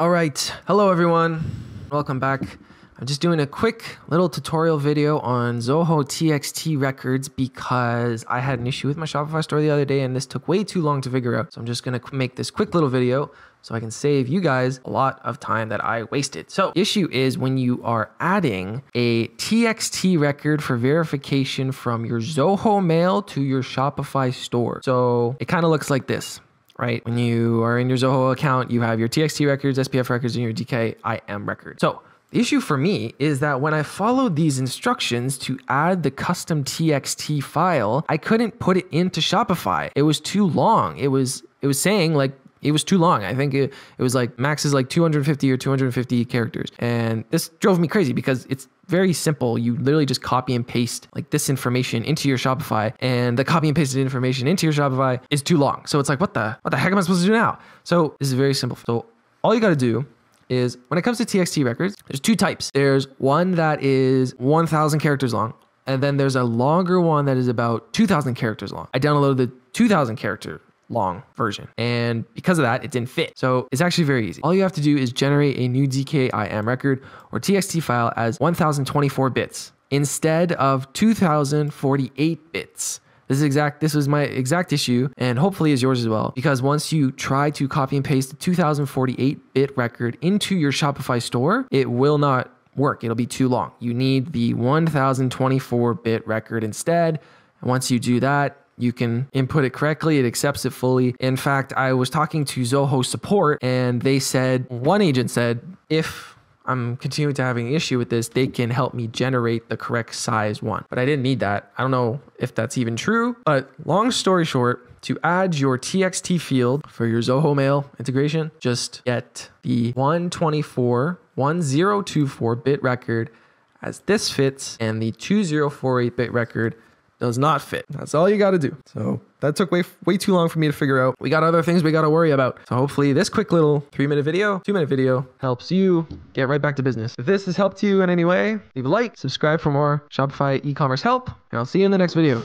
All right. Hello, everyone. Welcome back. I'm just doing a quick little tutorial video on Zoho TXT records because I had an issue with my Shopify store the other day and this took way too long to figure out. So I'm just to make this quick little video so I can save you guys a lot of time that I wasted. So the issue is when you are adding a TXT record for verification from your Zoho mail to your Shopify store. So it kind of looks like this right? When you are in your Zoho account, you have your TXT records, SPF records, and your DKIM record. So the issue for me is that when I followed these instructions to add the custom TXT file, I couldn't put it into Shopify. It was too long. It was it was saying like it was too long. I think it, it was like max is like 250 or 250 characters. And this drove me crazy because it's very simple. You literally just copy and paste like this information into your Shopify and the copy and pasted information into your Shopify is too long. So it's like, what the, what the heck am I supposed to do now? So this is very simple. So all you got to do is when it comes to TXT records, there's two types. There's one that is 1000 characters long and then there's a longer one that is about 2000 characters long. I downloaded the 2000 character long version. And because of that, it didn't fit. So it's actually very easy. All you have to do is generate a new DKIM record or TXT file as 1024 bits instead of 2048 bits. This is exact this was my exact issue and hopefully is yours as well because once you try to copy and paste the 2048 bit record into your Shopify store, it will not work. It'll be too long. You need the 1024 bit record instead. And once you do that, you can input it correctly, it accepts it fully. In fact, I was talking to Zoho support and they said, one agent said, if I'm continuing to having an issue with this, they can help me generate the correct size one. But I didn't need that. I don't know if that's even true. But long story short, to add your TXT field for your Zoho Mail integration, just get the 124, 1024 bit record as this fits and the 2048 bit record does not fit. That's all you got to do. So that took way way too long for me to figure out. We got other things we got to worry about. So hopefully this quick little three minute video, two minute video helps you get right back to business. If this has helped you in any way, leave a like, subscribe for more Shopify e-commerce help, and I'll see you in the next video.